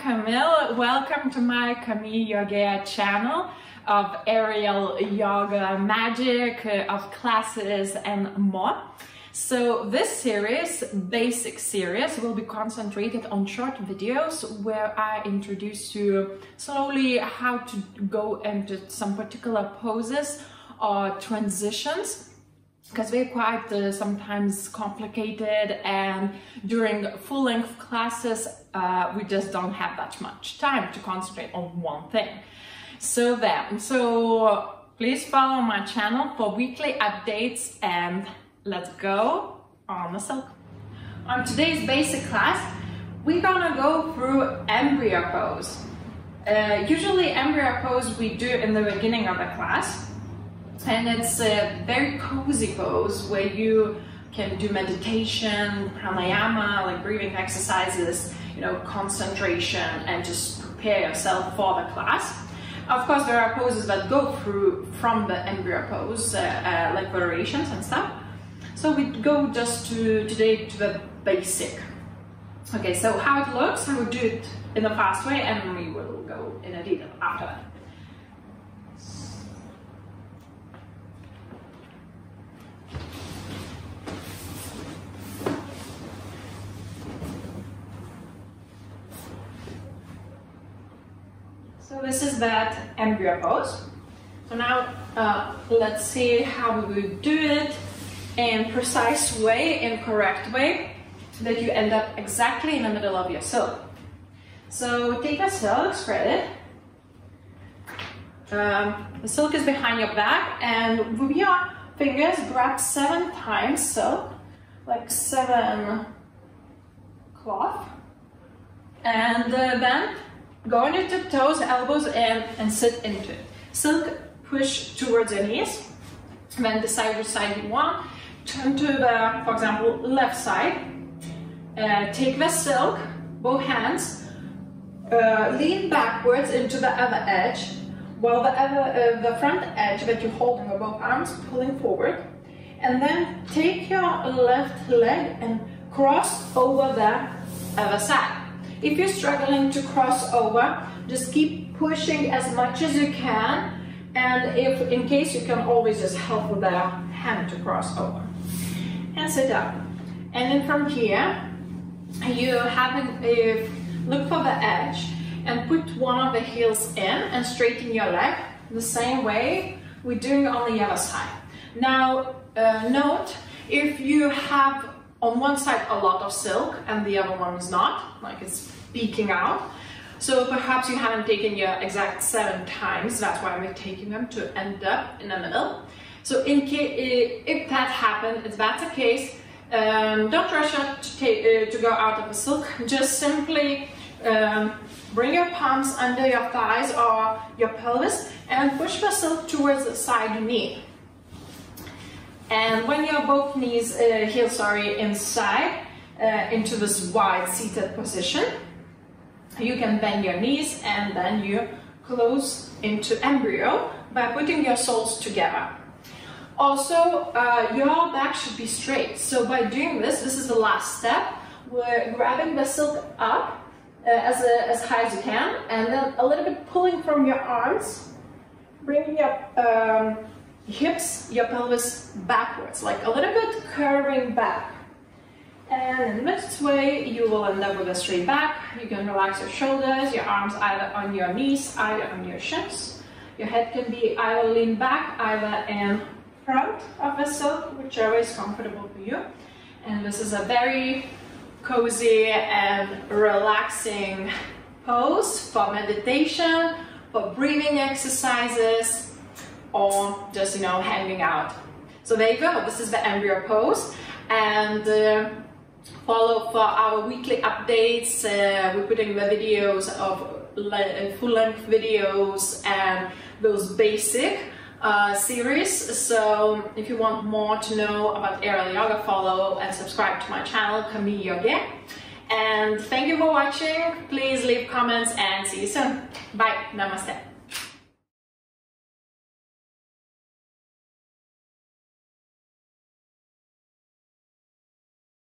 Camille. Welcome to my CamiYogAIR channel of aerial yoga magic, uh, of classes and more. So this series, basic series, will be concentrated on short videos where I introduce you slowly how to go into some particular poses or transitions because we're quite uh, sometimes complicated and during full-length classes uh, we just don't have that much time to concentrate on one thing. So then so please follow my channel for weekly updates and let's go on the silk. On today's basic class we're gonna go through embryo pose. Uh, usually embryo pose we do in the beginning of the class and it's a very cozy pose where you can do meditation, pranayama, like breathing exercises, you know, concentration and just prepare yourself for the class. Of course, there are poses that go through from the embryo pose, uh, uh, like variations and stuff. So we go just to today to the basic. Okay, so how it looks, I will do it in a fast way and we will go in a detail after that. So this is that embryo pose. So now uh, let's see how we would do it in precise way, in correct way, that you end up exactly in the middle of your silk. So take a silk, spread it. Um, the silk is behind your back and with your fingers grab seven times silk, like seven cloth. And uh, then Go on your toes, elbows in, and sit into it. Silk push towards your knees. Then decide which side you want. Turn to the, for example, left side. Uh, take the silk, both hands. Uh, lean backwards into the other edge, while the other, uh, the front edge that you're holding with both arms pulling forward. And then take your left leg and cross over the other side. If you're struggling to cross over, just keep pushing as much as you can. And if in case you can always just help with the hand to cross over. And sit up. And then from here, you have a, look for the edge and put one of the heels in and straighten your leg the same way we're doing on the other side. Now, uh, note, if you have on one side a lot of silk and the other one is not, like it's peeking out. So perhaps you haven't taken your exact seven times, that's why we're taking them to end up in the middle. So in case, if that happens, if that's the case, um, don't rush out to, take, uh, to go out of the silk, just simply um, bring your palms under your thighs or your pelvis and push the silk towards the side need. And when you're both knees, uh, heels, sorry, inside, uh, into this wide seated position, you can bend your knees and then you close into embryo by putting your soles together. Also, uh, your back should be straight. So by doing this, this is the last step. We're grabbing the silk up uh, as, a, as high as you can and then a little bit pulling from your arms, bringing up. um, hips, your pelvis backwards, like a little bit curving back. And in this way, you will end up with a straight back. You can relax your shoulders, your arms either on your knees, either on your shins. Your head can be either lean back, either in front of the silk, whichever is comfortable for you. And this is a very cozy and relaxing pose for meditation, for breathing exercises, or just, you know, hanging out. So there you go. This is the embryo pose. And uh, follow for our weekly updates. Uh, we're putting the videos of full-length videos and those basic uh, series. So if you want more to know about aerial yoga, follow and subscribe to my channel, CamiYogAIR. And thank you for watching. Please leave comments and see you soon. Bye. Namaste.